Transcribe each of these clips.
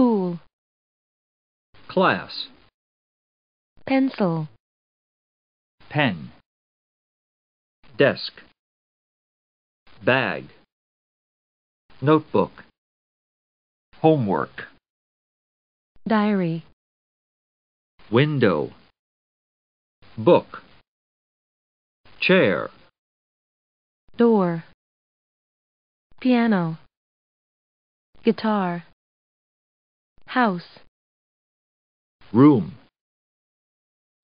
school, class, pencil, pen, desk, bag, notebook, homework, diary, window, book, chair, door, piano, guitar, house, room,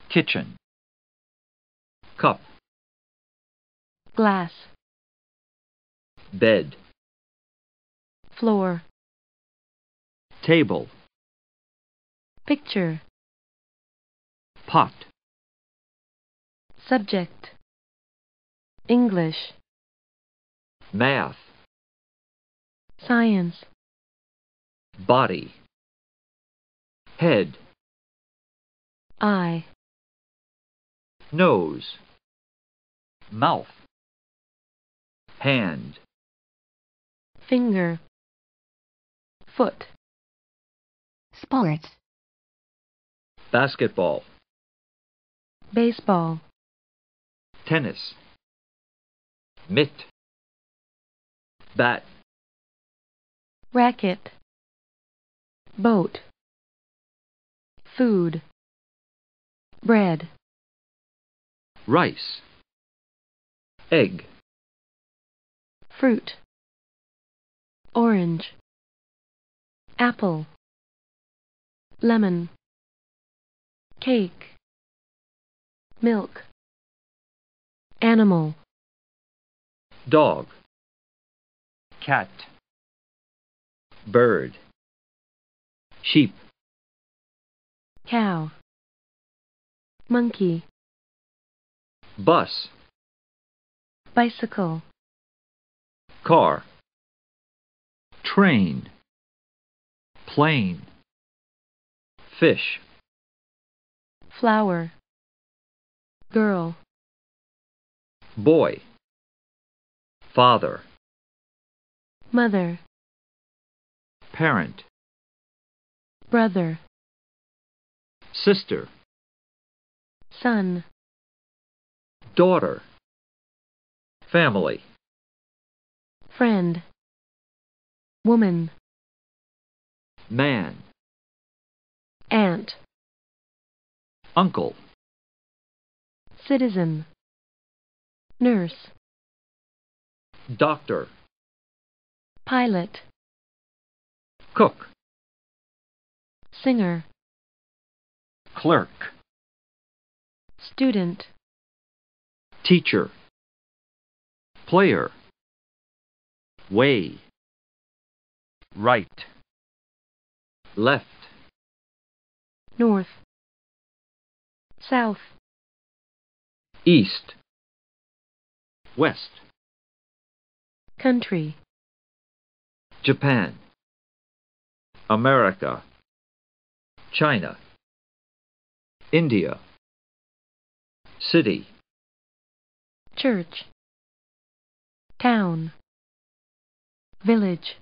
kitchen, cup, glass, bed, floor, table, picture, pot, subject, English, math, science, body, head, eye, nose, mouth, hand, finger, foot, sports, basketball, baseball, tennis, mitt, bat, racket, boat, food, bread, rice, egg, fruit, orange, apple, lemon, cake, milk, animal, dog, cat, bird, sheep, cow, monkey, bus, bicycle, car, train, plane, fish, flower, girl, boy, father, mother, parent, brother, sister, son, daughter, family, friend, woman, man, aunt, uncle, citizen, nurse, doctor, pilot, cook, singer, clerk, student, teacher, player, way, right, left, north, south, east, west, country, Japan, America, China, India, city, church, town, village,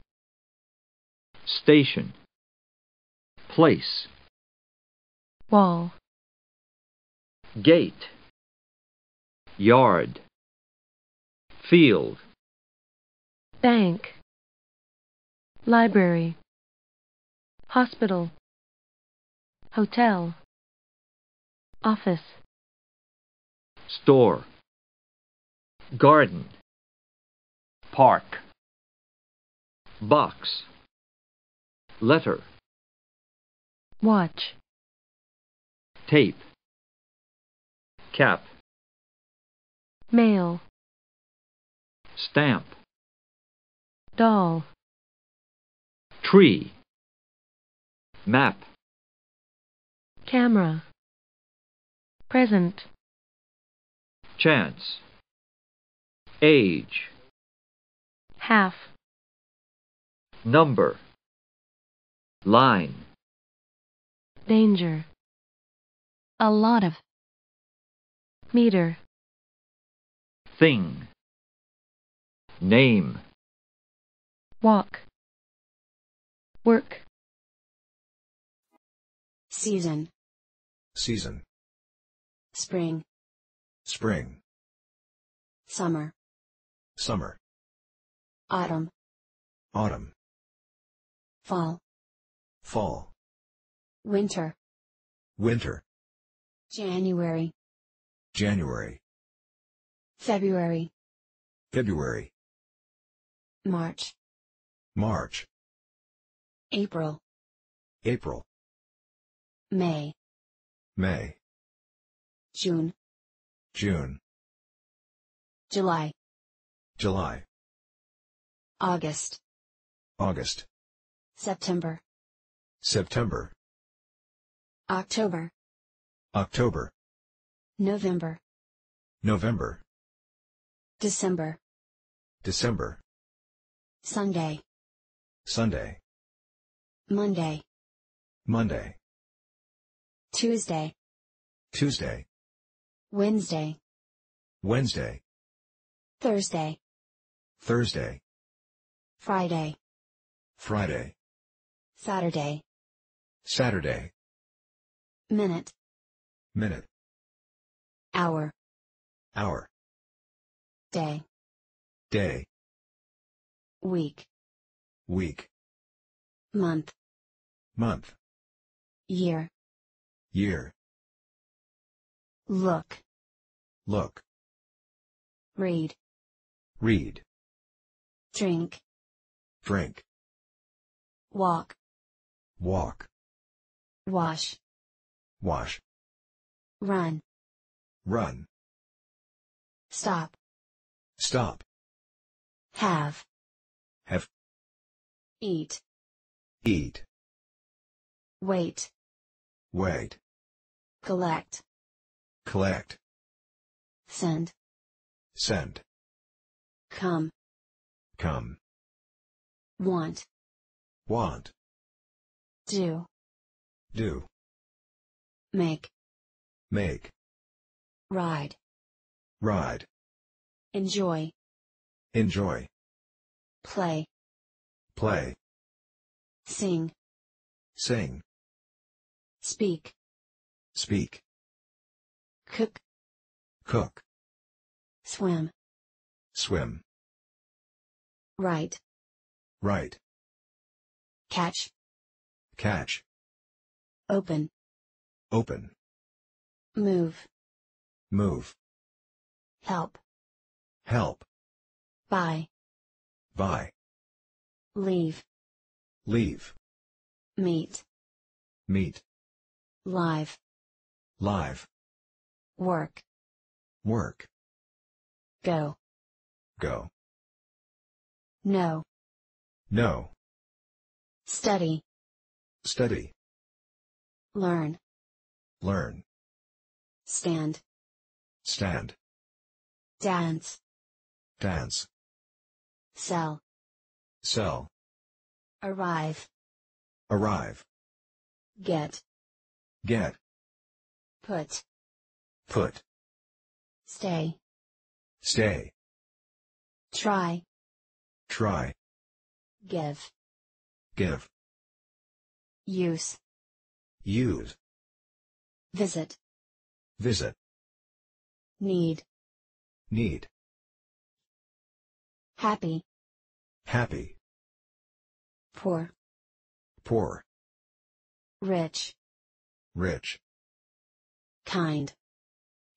station, place, wall, gate, yard, field, bank, library, hospital, hotel, office, store, garden, park, box, letter, watch, tape, cap, mail, stamp, doll, tree, map, camera, present, chance, age, half, number, line, danger, a lot of, meter, thing, name, walk, work, Season. season, Spring. spring, Summer. summer, Autumn. autumn, Fall. fall, Winter. winter, January. January, February. February, March. March, April. April, May. May, June. June, July. July, August. August, September. September, October. October, November. November, December. December, Sunday. Sunday, Monday. Monday, Tuesday. Tuesday, Wednesday. Wednesday, Thursday. Thursday, Friday. Friday, Saturday. Saturday, Minute. minute, Hour. hour, Day. day, Week. week, Month. month, Year. year, Look. look, Read. read, Drink. drink, Walk. walk, Wash. wash, Run. run, Stop. stop, Have. have, Eat. eat, Wait. wait, Collect. Collect, Send. send, Come. come, Want. want, Do. do, Make. make, Ride. ride, Enjoy. enjoy, Play. play, Sing. sing, Speak. speak, Cook. cook, Swim. swim, Write. write, Catch. catch, Open. open, Move. move, Help. help, Buy. buy, Leave. leave, Meet. meet, Live. live, Work. work, Go. go, No. no, Study. study, Learn. learn, Stand. stand, Dance. dance, Sell. sell, Arrive. arrive, Get. get, Put. Put, Stay. stay, Try. try, Give. give, Use. use, Visit. visit, Need. need, Happy. happy, Poor. poor, Rich. rich, Kind.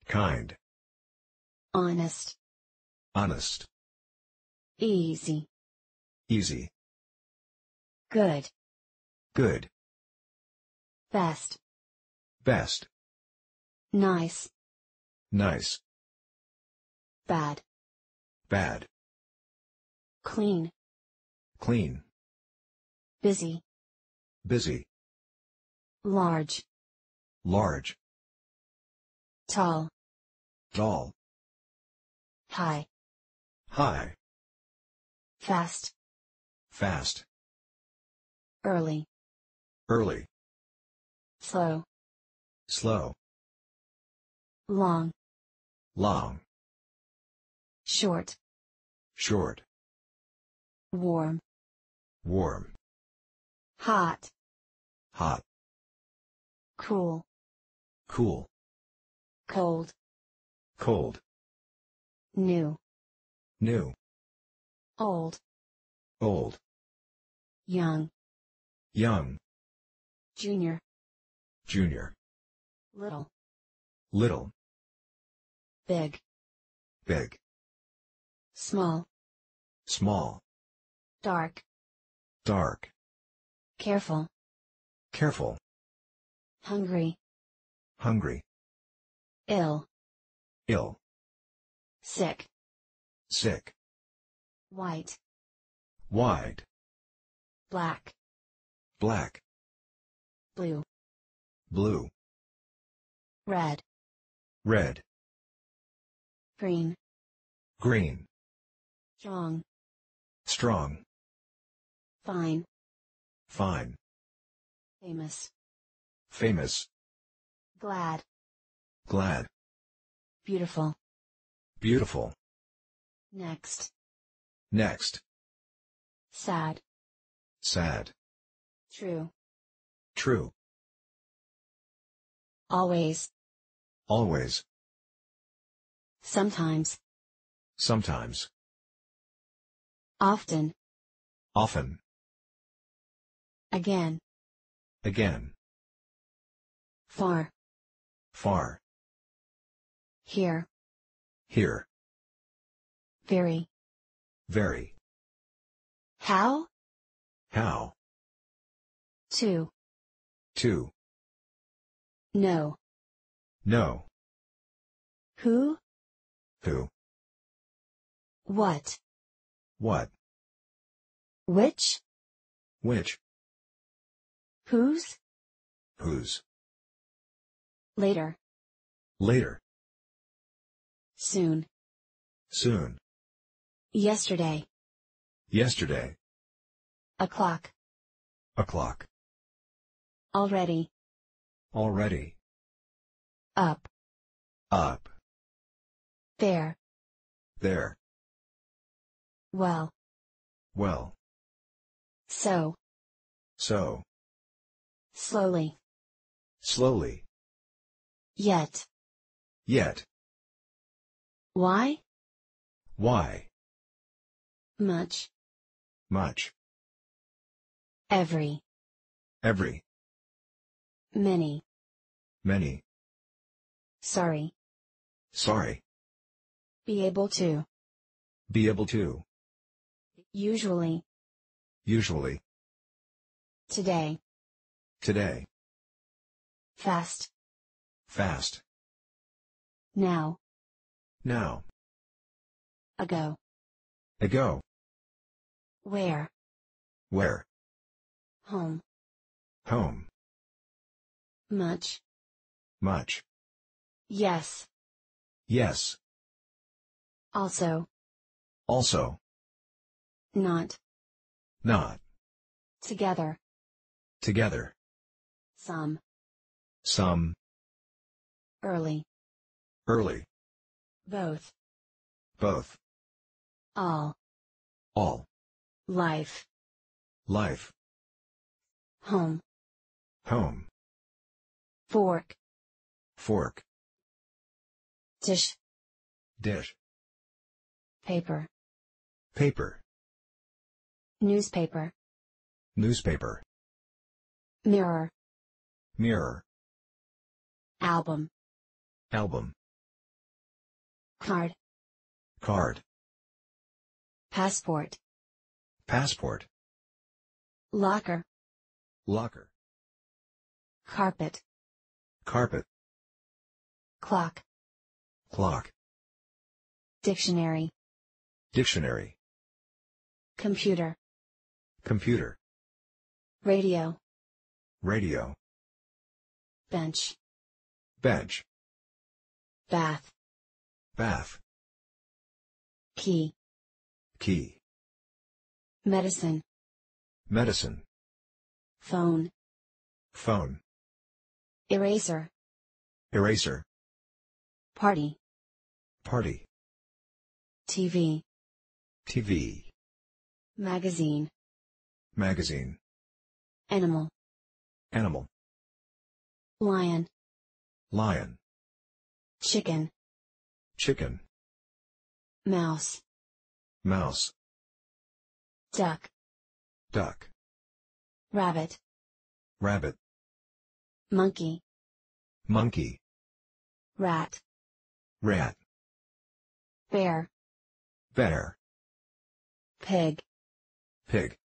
Kind, Honest. honest, Easy. easy, Good. good, Best. best, Nice. nice, Bad. bad, Clean. clean, Busy. busy, Large. large, Tall. Tall, High. high, Fast. fast, Early. early, Slow. slow, Long. long, Short. short, Warm. warm, Hot. hot, cool, Cool. cold, Cold. new, New. old, Old. young, Young. junior, Junior. little, Little. big, Big. small, Small. dark, Dark. careful, Careful. hungry, Hungry. ill, Ill. sick, Sick. white, Wide. black, Black. blue, Blue. red, Red. green, Green. strong, Strong. fine, Fine. famous, Famous. glad, Glad. Beautiful, Beautiful. next, Next. sad, Sad. true, True. always, Always. sometimes, Sometimes. often, Often. again, Again. far, Far. Here, Here. very, Very. how, How. to, To. no, No. who, Who. what, What. which, Which. whose, Whose. later, Later. Soon, Soon. yesterday, Yesterday. o'clock, O'clock. already, Already. up, Up. there, There. well, Well. so, So. slowly, Slowly. yet, Yet. Why, Why. much, Much. every, Every. many, Many. sorry, Sorry. be able to, Be able to. usually, Usually. today, Today. fast, Fast. now, Now. ago, Ago. where, Where. home, Home. much, Much. yes, Yes. also, Also. not, Not. together, Together. some, Some. early, Early. Both, Both. all, All. life, Life. home, Home. fork, Fork. dish, Dish. paper, Paper. newspaper, Newspaper. mirror, Mirror. album, Album. Card, Card. passport, Passport. locker, Locker. carpet, Carpet. clock, Clock. dictionary, Dictionary. computer, Computer. radio, Radio. bench, Bench. bath, Bath. key, Key. medicine, Medicine. phone, Phone. eraser, Eraser. party, Party. TV, TV. magazine, Magazine. animal, Animal. lion, lion, chicken, chicken, mouse, mouse, duck, duck, rabbit, rabbit, monkey, monkey, rat, rat, bear, bear, pig, pig,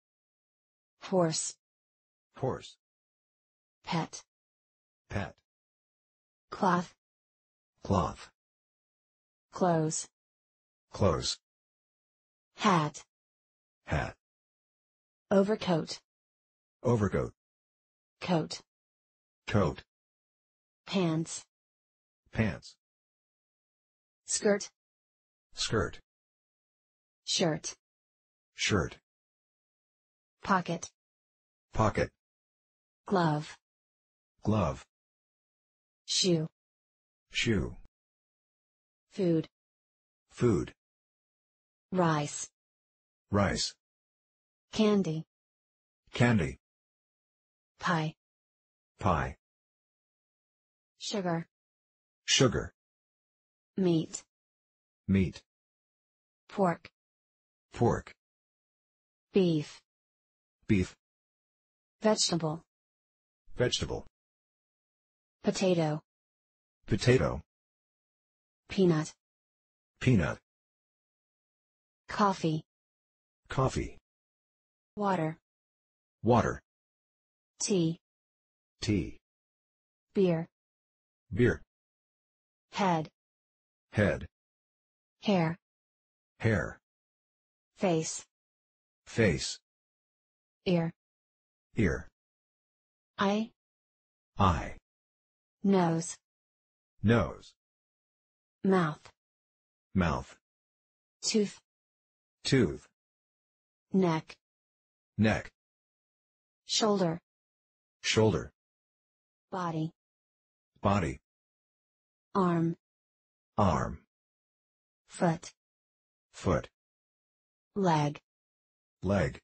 horse, horse, pet, pet, cloth, cloth, clothes, clothes, hat, hat, overcoat, overcoat, coat, coat, pants, pants, skirt, skirt, shirt, shirt, pocket, pocket, glove, glove, shoe, shoe, food, food, rice, rice, candy, candy, pie, pie, sugar, sugar, meat, meat, pork, pork, beef, beef, vegetable, vegetable, potato, potato, peanut, peanut, coffee, coffee, water, water, tea, tea, beer, beer, head, head, hair, hair, face, face, ear, ear, eye, eye, nose, nose, mouth, mouth, tooth, tooth, neck, neck, shoulder, shoulder, body, body, arm, arm, foot, foot, leg, leg,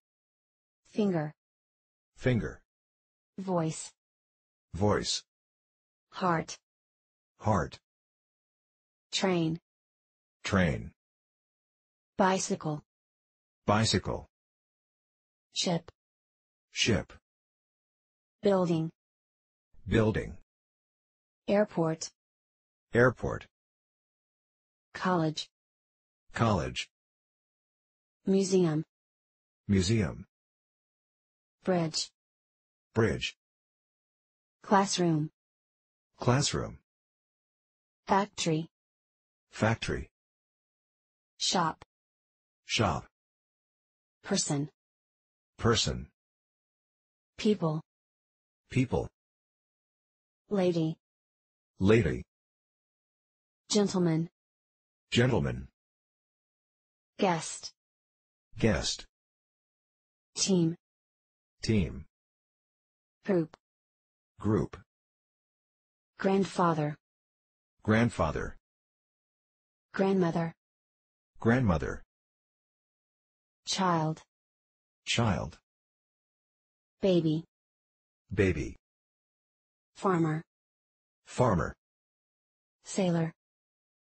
finger, finger, voice, voice, heart, heart, train, train, bicycle, bicycle, ship, ship, building, building, airport, airport, college, college, museum, museum, bridge, bridge, classroom, classroom, factory, factory, shop, shop, person, person, people, people, lady, lady, gentleman, gentleman, guest, guest, team, team, group, group, grandfather, grandfather, grandmother, grandmother, child, child, baby, baby, farmer, farmer, sailor,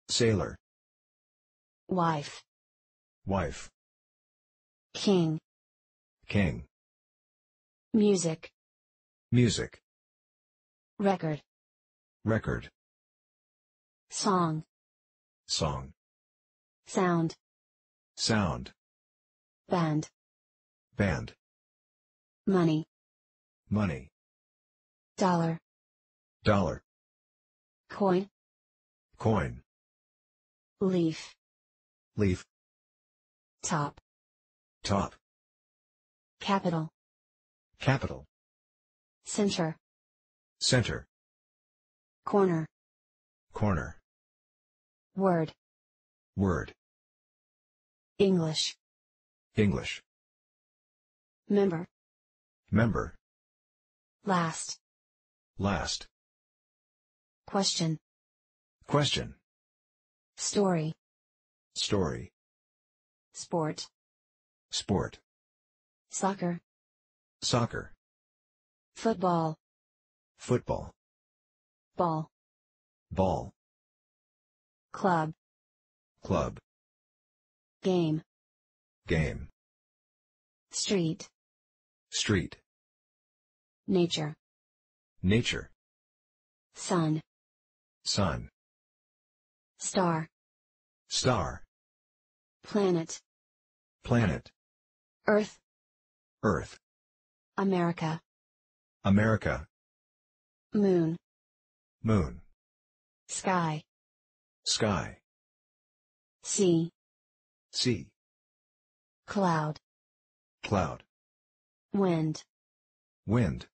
sailor, wife, wife, king, king, music, music, record, record, song, song, sound, sound, band, band, money, money, dollar, dollar, coin, coin, leaf, leaf, top, top, capital, capital, center, center, corner, corner, word, word, English, English, member, member, last, last, question, question, story, story, sport, sport, soccer, soccer, football, football, ball, ball, club, club, game, game, street, street, nature, nature, sun, sun, star, star, planet, planet, earth, earth, America, America, moon, moon, sky, sky, sea, sea, cloud, cloud, wind, wind,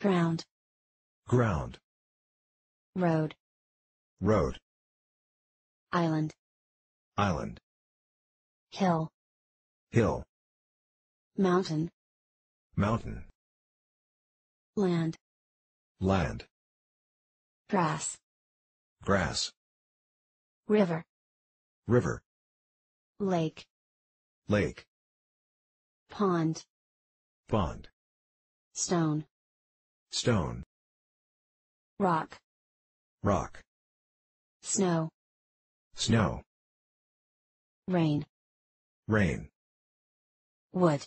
ground, ground, road, road, island, island, hill, hill, mountain, mountain, land, land, grass, grass, river, river, lake, lake, pond, pond, stone, stone, rock, rock, snow, snow, rain, rain, wood,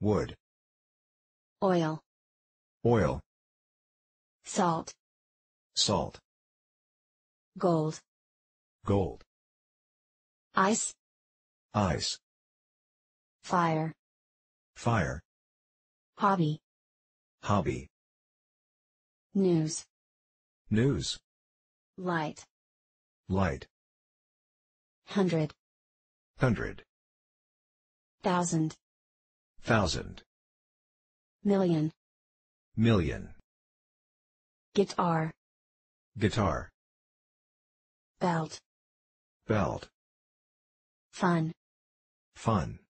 wood, oil, oil, salt, salt, gold, gold, ice, ice, fire, fire, hobby, hobby, news, news, light, light, Hundred. Hundred. Thousand. Thousand. Million. Million. guitar, guitar, belt, belt, fun, fun,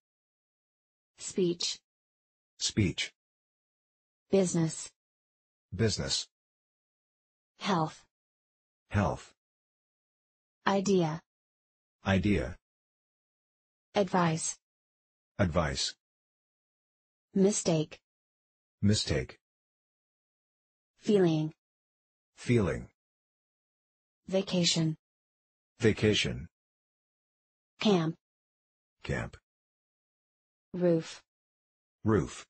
speech, speech, business, business, health, health, idea, idea, advice, advice, mistake, mistake, feeling, feeling, vacation, vacation, camp, camp, roof, roof,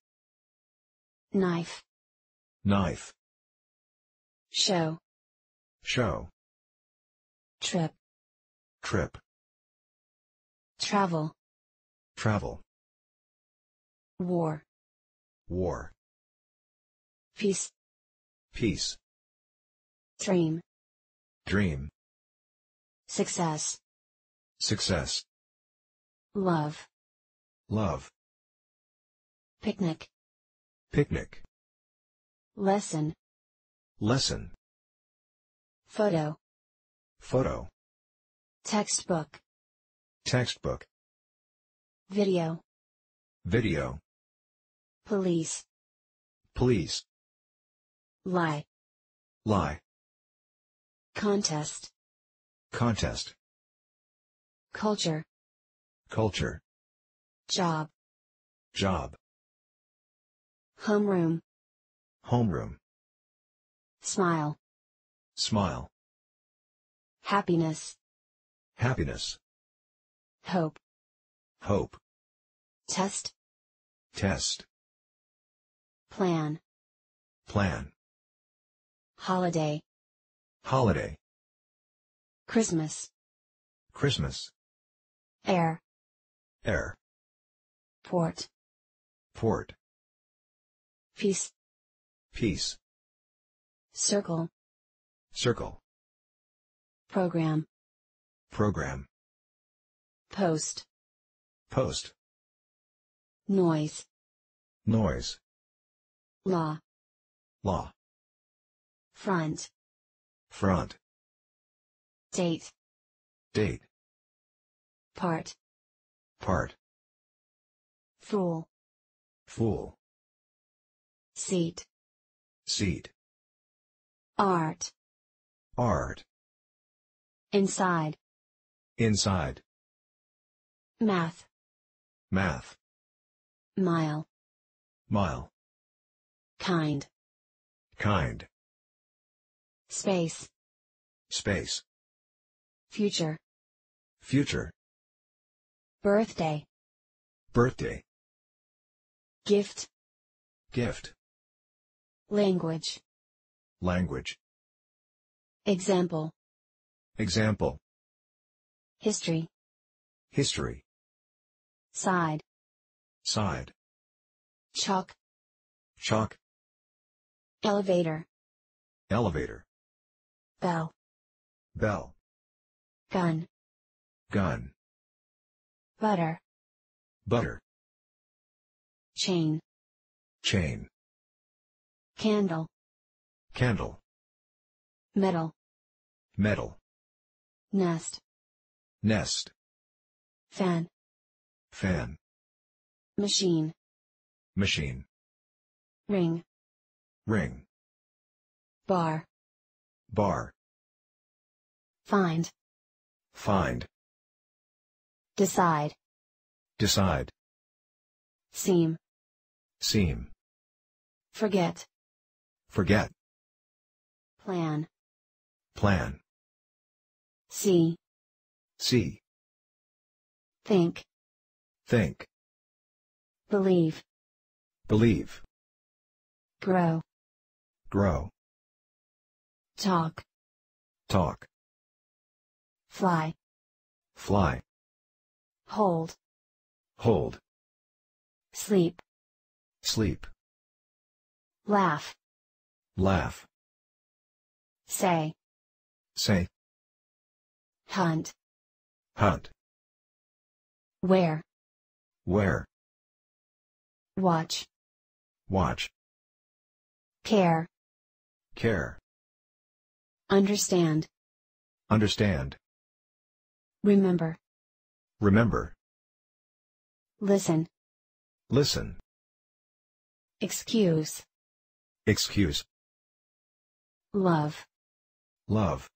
knife, knife, show, show, trip, trip, travel, travel, war, war, peace, peace, dream, dream, success, success, love, love, picnic, picnic, lesson, lesson, photo, photo, textbook, textbook, video, video, police, police, lie, lie, contest, contest, culture, culture, job, job, homeroom, homeroom, smile, smile, happiness, happiness, hope, hope, test, test, plan, plan, holiday, holiday, Christmas, Christmas, air, air, port, port, peace, peace, circle, circle, program, program, post, post, noise, noise, law, law, front, front, date, date, part, part, fool, fool, seat, seat, art, art, inside, inside, math, math, mile, mile, kind, kind, space, space, future, future, birthday, birthday, gift, gift, language, language, example, example, history, history, side, side, chalk, chalk, elevator, elevator, bell, bell, gun, gun, butter, butter, chain, chain, candle, candle, metal, metal, nest, nest, fan, fan, machine, machine, ring, ring, bar, bar, find, find, decide, decide, seem, seem, forget, forget, plan, plan, see, see, think, think, believe, believe, grow, grow, talk, talk, fly, fly, hold, hold, sleep, sleep, laugh, laugh, say, say, hunt, hunt, wear, wear, watch, watch, care, care, understand, understand, remember, remember, listen, listen, excuse, excuse, love, love,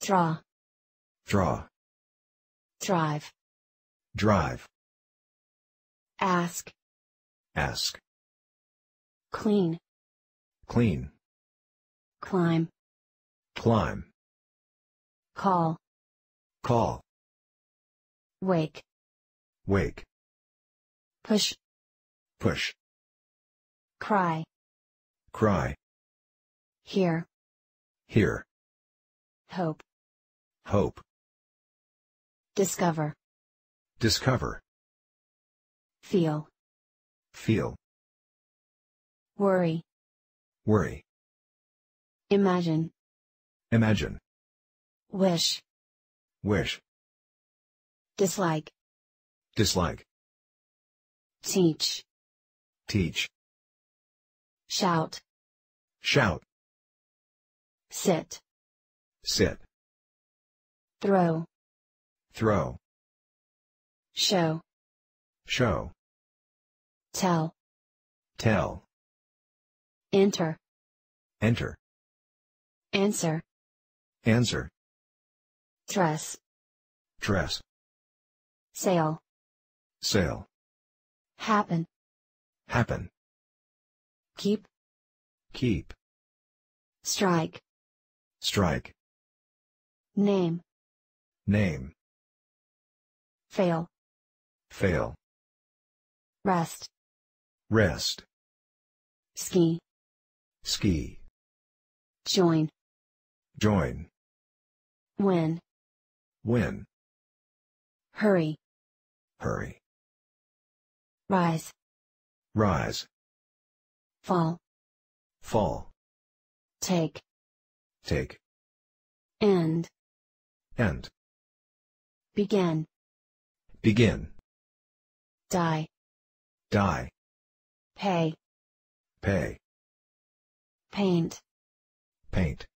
draw, draw, drive, drive, ask, ask, clean, clean, climb, climb, call, call, wake, wake, push, push, cry, cry, hear, hear, hope, hope, discover, discover, feel, feel, worry, worry, imagine, imagine, wish, wish, dislike, dislike, teach, teach, shout, shout, sit, sit, throw, throw, show, show, tell, tell, enter, enter, answer, answer, dress, dress, sail, sail, happen, happen, keep, keep, strike, strike, name, name, fail, fail, rest, rest, ski, ski, join, join, win, win, hurry, hurry, rise, rise, fall, fall, take, take, end, end, begin, begin, die, die, pay, pay, paint, paint,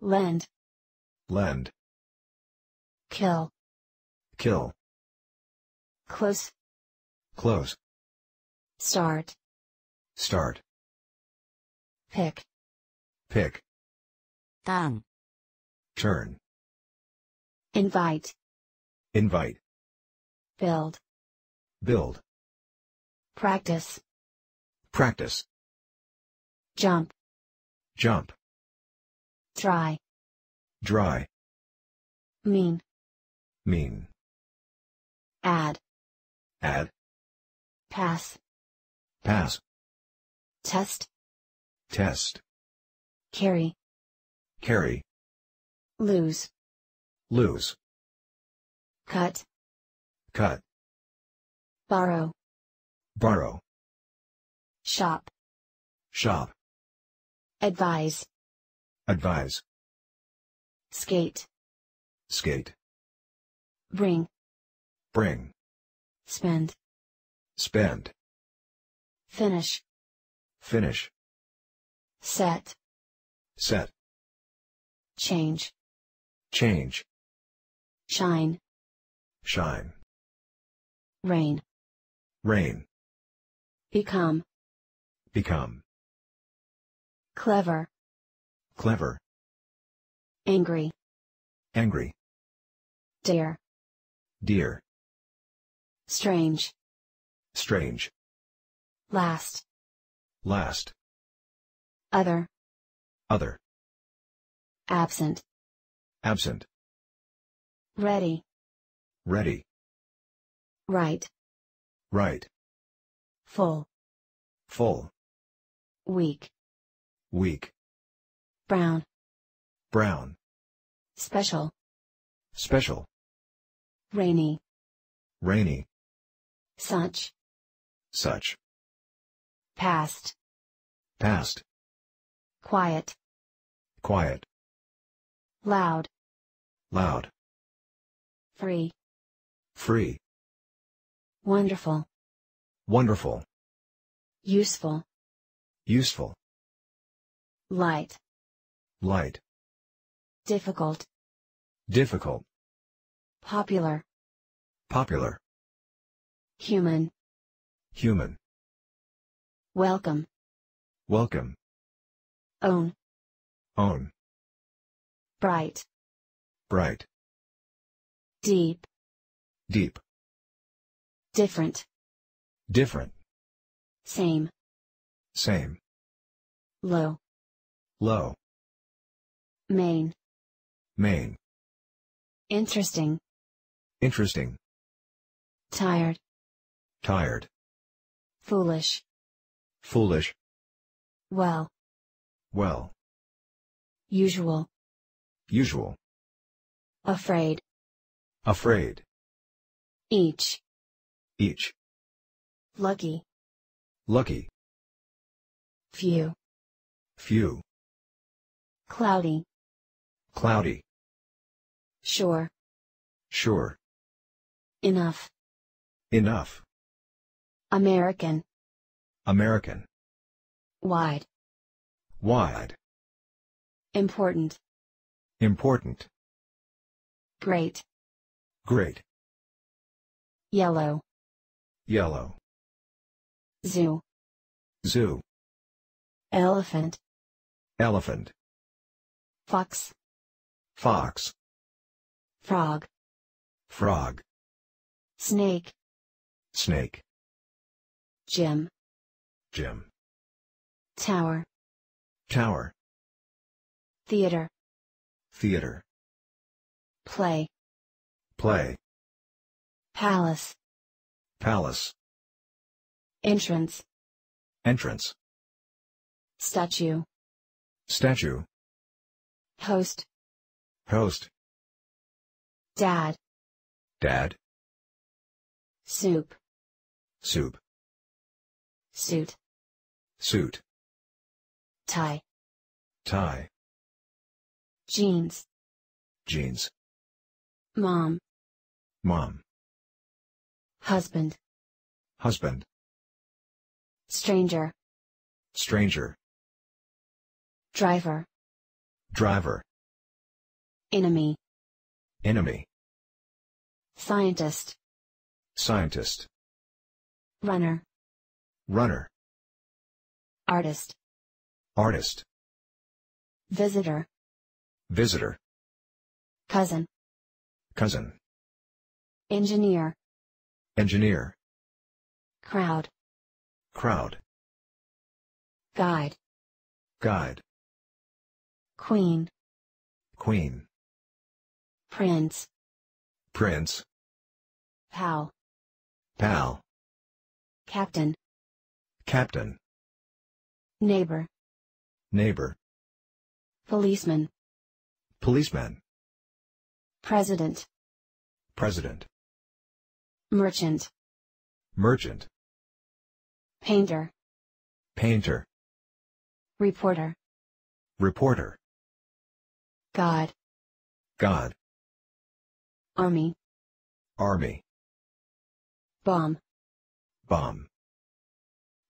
lend, lend, kill, kill, close, close, start, start, pick, pick, turn, turn, invite, invite, build, build, practice, practice, jump, jump, dry, dry, mean, mean, add, add, pass, pass, test, test, carry, carry, lose, lose, cut, cut, borrow, borrow, shop, shop, advise, advise, skate, skate, bring, bring, spend, spend, finish, finish, set, set, change, change, shine, shine, rain, rain, become, become, clever, clever, angry, angry, dare, dear, strange, strange, last, last, other, other, absent, absent, ready, ready, right, right, full, full, weak, weak, brown, brown, special, special, rainy, rainy, such, such, past, past, quiet, quiet, loud, loud, free, free, wonderful, wonderful, useful, useful, light, light, difficult, difficult, popular, popular, human, human, welcome, welcome, own, own, bright, bright, deep, deep, different, different, same, same, low, low, main, main, interesting, interesting, tired, tired, foolish, foolish, well, well, usual, usual, afraid, afraid, each, each, lucky, lucky, few, few, cloudy, cloudy, sure, sure, enough, enough, American, American, wide, wide, important, important, great, great, yellow, yellow, zoo, zoo, elephant, elephant, fox, fox, frog, frog, snake, snake, gym, gym, tower, tower, theater, theater, play, play, palace, palace, entrance, entrance, statue, statue, host, host, dad, dad, soup, soup, suit, suit, tie, tie, jeans, jeans, mom, mom, husband, husband, stranger, stranger, driver, driver, enemy, enemy, scientist, scientist, runner, runner, artist, artist, visitor, visitor, cousin, cousin, engineer, engineer, crowd, crowd, guide, guide, Queen, Queen, Prince, Prince, Pal, Pal, Captain, Captain, Neighbor, Neighbor, Policeman, Policeman, President, President, Merchant, Merchant, Painter, Painter, Reporter, Reporter, God, God, Army, Army, Bomb, Bomb,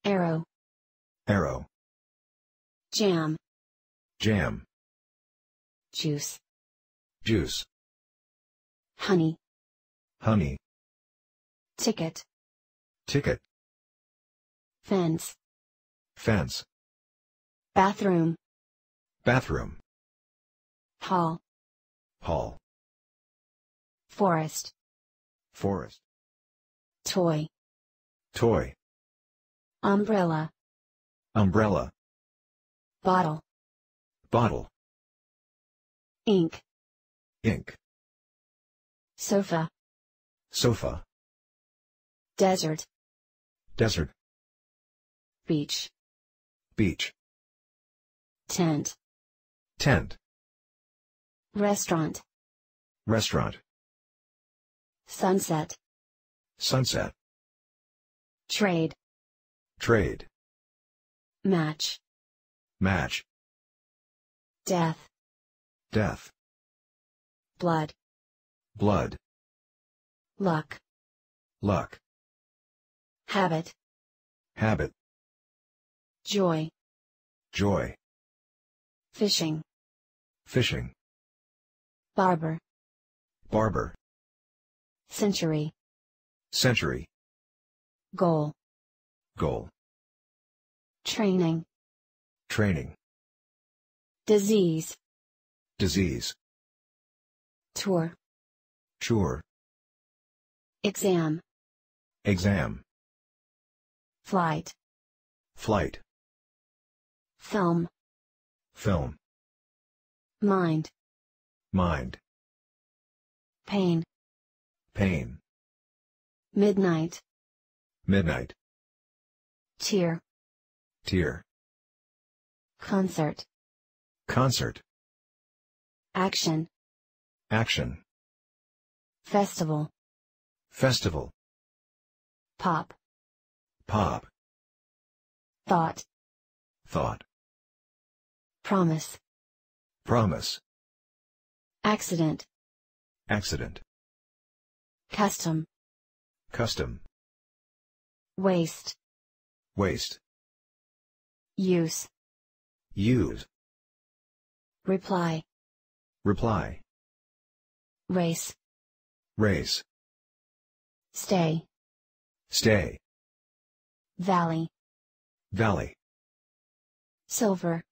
Arrow, Arrow, Jam, Jam, Juice, Juice, Honey, Honey, Ticket, Ticket, Fence, Fence, Bathroom, Bathroom, Hall, Hall, Forest, Forest, Toy, Toy, Umbrella, Umbrella, Bottle, Bottle, Ink, Ink, Sofa, Sofa, Desert, Desert, Beach, Beach, Tent, Tent, Restaurant, Restaurant, Sunset, Sunset, Trade, Trade, Match, Match, Death, Death, Blood, Blood, Luck, Luck, Habit, Habit, Joy, Joy, Fishing, Fishing, Barber, Barber, Century, Century, Goal, Goal, Training, Training, Disease, Disease, Tour, Tour, Exam, Exam, Flight, Flight, Film, Film, Mind, Mind, Pain, Pain, Midnight, Midnight, Tear, Tear, Concert, Concert, Action, Action, Festival, Festival, Pop, Pop, Thought, Thought, Promise, Promise, Accident, Accident, Custom, Custom, Waste, Waste, Use, Use, Reply, Reply, Race, Race, Stay, Stay, Valley, Valley, Silver,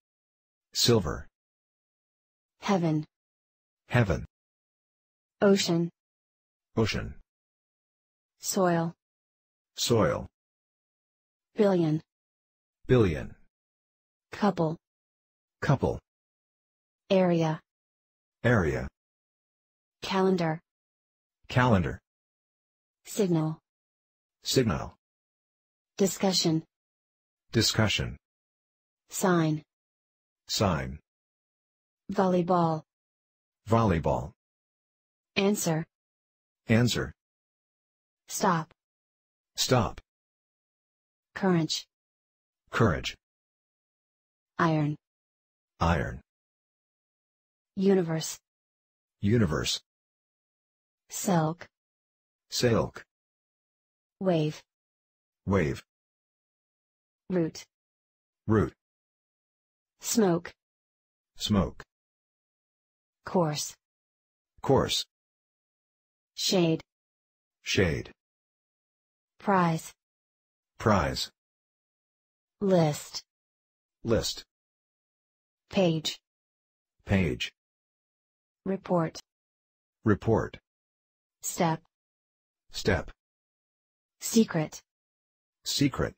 Silver, Heaven, Heaven, Ocean, Ocean, Soil, Soil, Billion, Billion, Couple, Couple, Area, Area, Calendar, Calendar, Signal, Signal, Discussion, Discussion, Sign, Sign, Volleyball, Volleyball, Answer, Answer, Stop, Stop, Courage, Courage, Iron, Iron, Universe, Universe, Silk, Silk, Wave, Wave, Root, Root, Smoke, Smoke, Course, Course, Shade, Shade, Prize, Prize, List, List, Page, Page, Report, Report, Step, Step, Secret, Secret,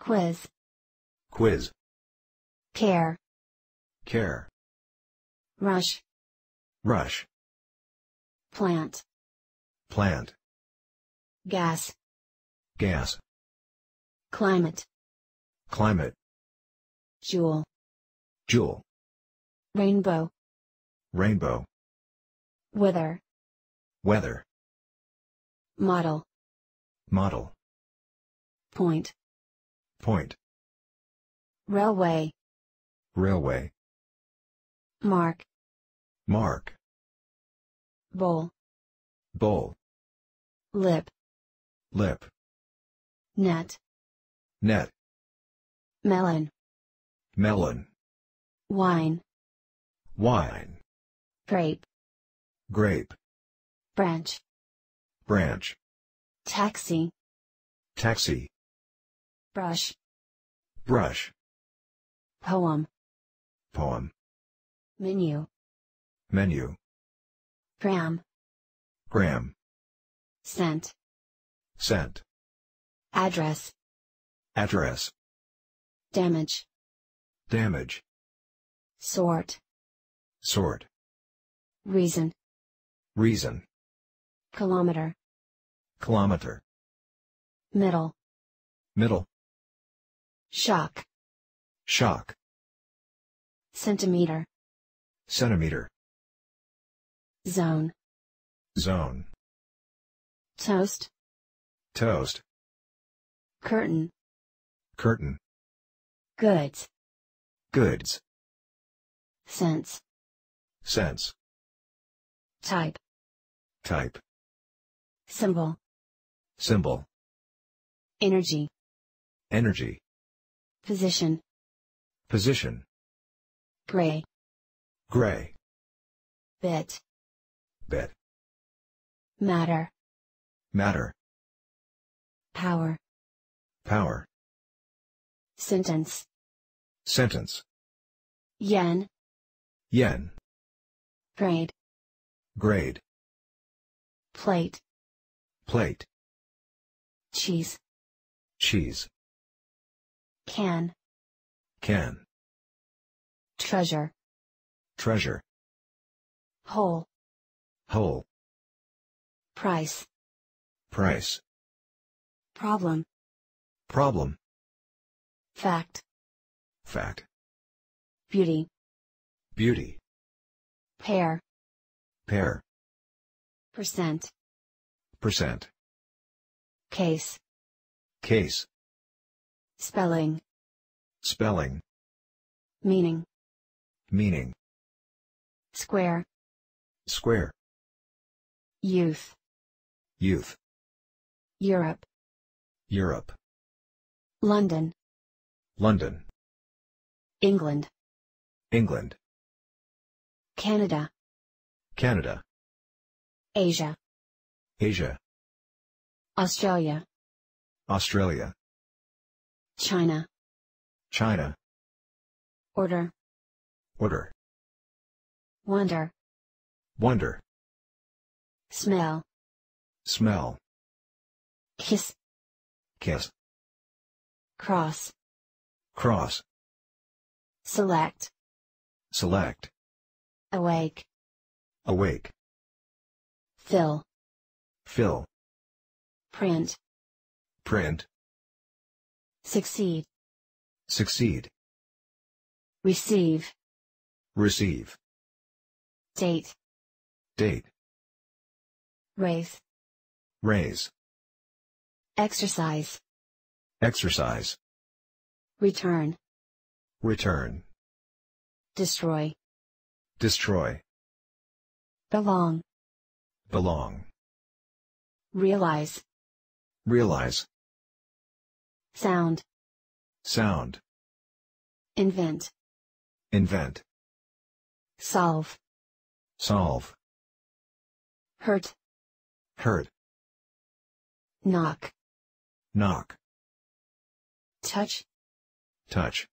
Quiz, Quiz, Care, Care, rush, rush, plant, plant, gas, gas, climate, climate, jewel, jewel, rainbow, rainbow, wither, weather, model, model, point, point, railway, railway, mark, mark, bowl, bowl, lip, lip, net, net, melon, melon, wine, wine, grape, grape, branch, branch, taxi, taxi, brush, brush, poem, poem, menu, menu, gram, gram, cent, cent, address, address, damage, damage, sort, sort, reason, reason, kilometer, kilometer, middle, middle, shock, shock, centimeter, centimeter, zone, zone, toast, toast, curtain, curtain, goods, goods, sense, sense, type, type, symbol, symbol, energy, energy, position, position, gray, gray, bit, bit, matter, matter, power, power, sentence, sentence, yen, yen, grade, grade, plate, plate, cheese, cheese, can, can, treasure, treasure, whole, whole, price, price, problem, problem, fact, fact, beauty, beauty, pair, pair, percent, percent, case, case, spelling, spelling, meaning, meaning, square, square, youth, youth, Europe, Europe, London, London, England, England, Canada, Canada, Asia, Asia, Australia, Australia, China, China, order, order, wonder, wonder, smell, smell, kiss, kiss, cross, cross, select, select, awake, awake, fill, fill, print, print, succeed, succeed, receive, receive, date, date, Raise. raise, exercise, exercise, return, return, destroy, destroy, belong, belong, realize, realize, sound, sound, invent, invent, solve, solve, hurt, hurt, knock, knock, touch, touch,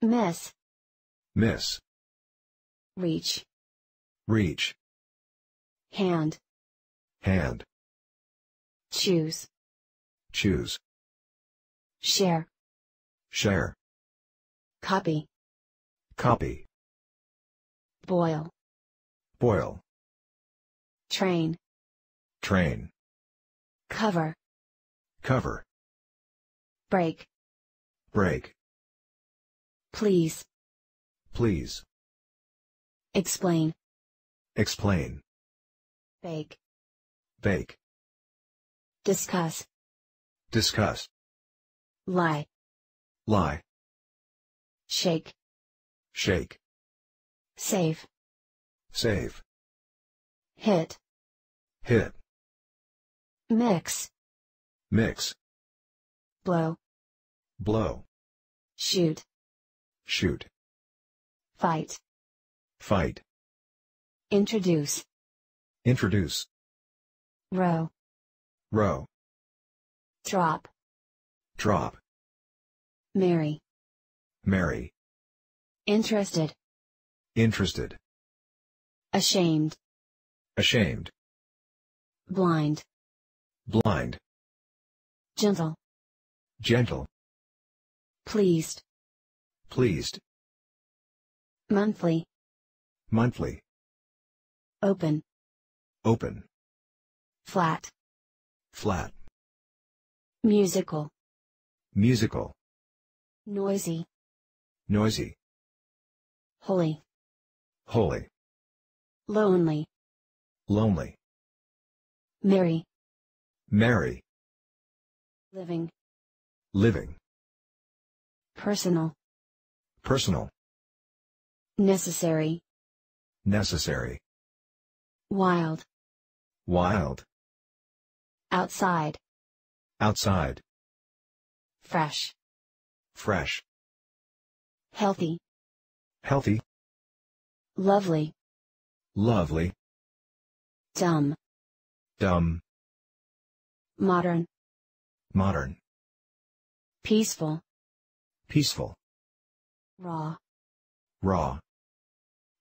miss, miss, reach, reach, hand, hand, choose, choose, share, share, copy, copy, Boil. Boil. Train. Train. Cover. Cover. Break. Break. Please. Please. Explain. Explain. Bake. Bake. Discuss. Discuss. Lie. Lie. Shake. Shake. Save. Save. Hit. Hit. Mix. Mix. Blow. Blow. Shoot. Shoot. Fight. Fight. Introduce. Introduce. Row. Row. Drop. Drop. Marry. Marry. Interested. Interested. Ashamed. Ashamed. Blind. Blind. Gentle. Gentle. Pleased. Pleased. Monthly. Monthly. Open. Open. Flat. Flat. Musical. Musical. Noisy. Noisy. Holy. Holy. Lonely. Lonely. Merry. Merry. Living. Living. Personal. Personal. Necessary. Necessary. Wild. Wild. Outside. Outside. Fresh. Fresh. Healthy. Healthy. Lovely. Lovely. Dumb. Dumb. Modern. Modern. Peaceful. Peaceful. Raw. Raw.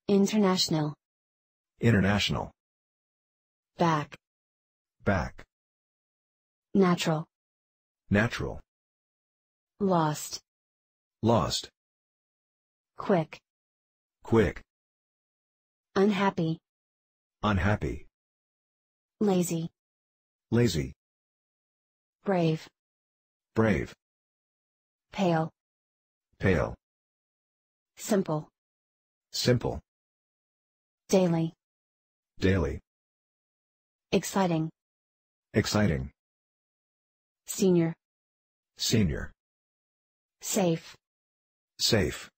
International. International. Back. Back. Natural. Natural. Lost. Lost. Quick. Quick. Unhappy. Unhappy. Lazy. Lazy. Brave. Brave. Pale. Pale. Simple. Simple. Daily. Daily. Exciting. Exciting. Senior. Senior. Safe. Safe.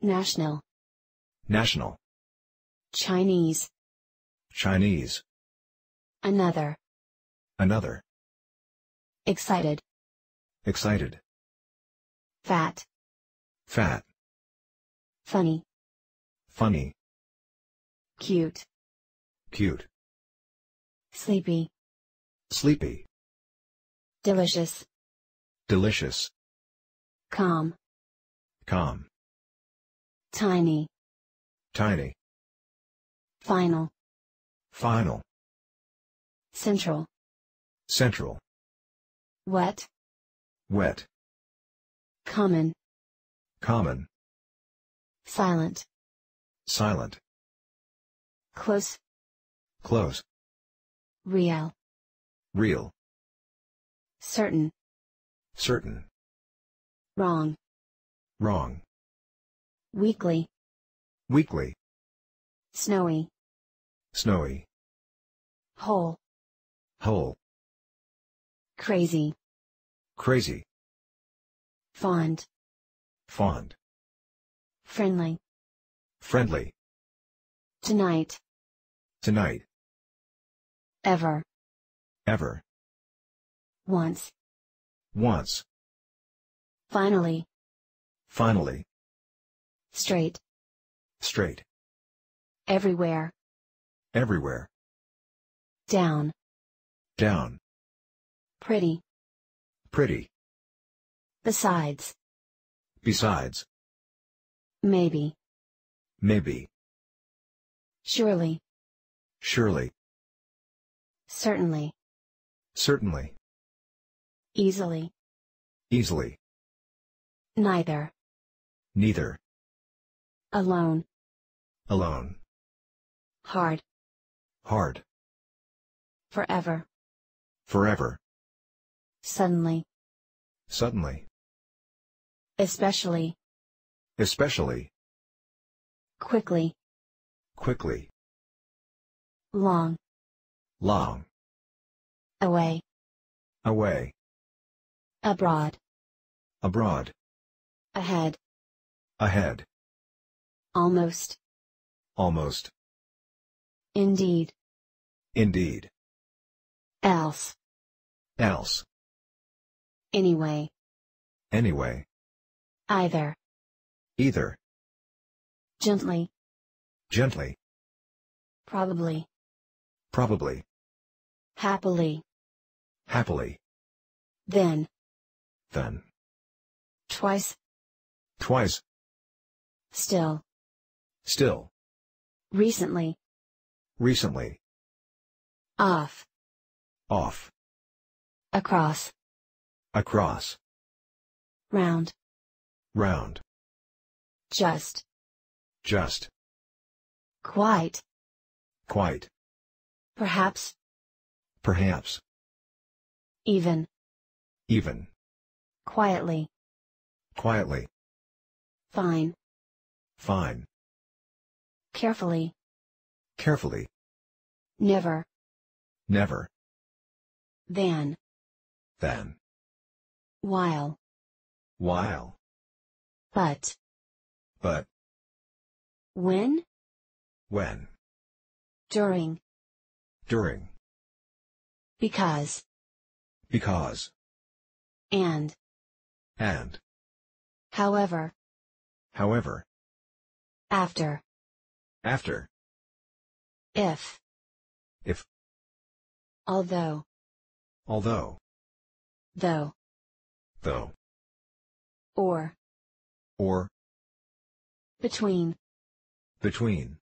National. National. Chinese. Chinese. Another. Another. Excited. Excited. Fat. Fat. Funny. Funny. Cute. Cute. Sleepy. Sleepy. Delicious. Delicious. Calm. Calm. Tiny. Tiny. Final. Final. Central. Central. Wet. Wet. Common. Common. Silent. Silent. Close. Close. Real. Real. Certain. Certain. Wrong. Wrong. Weekly. Weekly. Snowy. Snowy. Whole. Whole. Crazy. Crazy. Fond. Fond. Friendly. Friendly. Tonight. Tonight. Ever. Ever. Once. Once. Finally. Finally. Straight. Straight. Everywhere. Everywhere. Down. Down. Pretty. Pretty. Besides. Besides. Maybe. Maybe. Surely. Surely. Certainly. Certainly. Easily. Easily. Neither. Neither. Alone. Alone. Hard. Hard. Forever. Forever. Suddenly. Suddenly. Especially. Especially. Quickly. Quickly. Long. Long. Away. Away. Abroad. Abroad. Ahead. Ahead. Almost. Almost. Indeed. Indeed. Else. Else. Anyway. Anyway. Either. Either. Gently. Gently. Probably. Probably. Happily. Happily. Then. Then. Twice. Twice. Still. Still. Recently. Recently. Off. Off. Across. Across. Round. Round. Just. Just. Quite. Quite. Perhaps. Perhaps. Even. Even. Quietly. Quietly. Fine. Fine. Carefully. Carefully. Never. Never. Than. Then. While. While. But. But. When. When. During. During. Because. Because. And. And. However. However. After. After. If. If. Although. Although. Though. Though. Or. Or. Between. Between.